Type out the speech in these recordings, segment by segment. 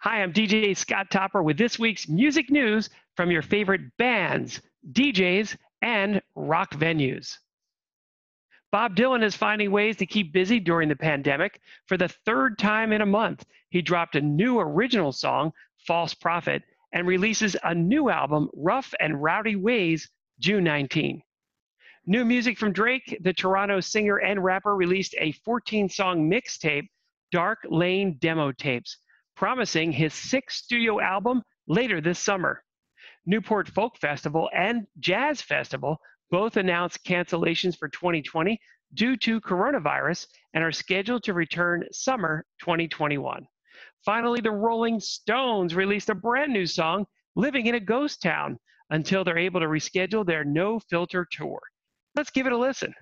Hi, I'm DJ Scott Topper with this week's music news from your favorite bands, DJs, and rock venues. Bob Dylan is finding ways to keep busy during the pandemic. For the third time in a month, he dropped a new original song, False Prophet, and releases a new album, Rough and Rowdy Ways, June 19. New music from Drake, the Toronto singer and rapper released a 14 song mixtape, Dark Lane Demo Tapes, promising his sixth studio album later this summer. Newport Folk Festival and Jazz Festival both announced cancellations for 2020 due to coronavirus and are scheduled to return summer 2021. Finally, the Rolling Stones released a brand new song, Living in a Ghost Town, until they're able to reschedule their No Filter tour. Let's give it a listen.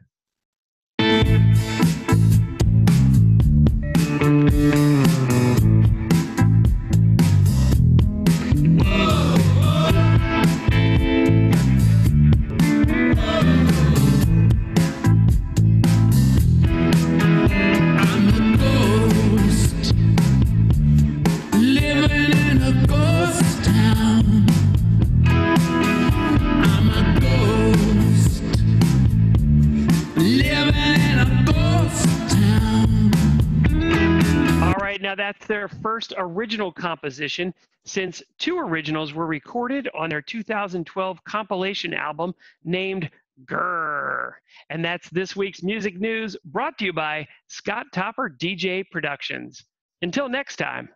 Now, that's their first original composition since two originals were recorded on their 2012 compilation album named Grrr. And that's this week's music news brought to you by Scott Topper DJ Productions. Until next time.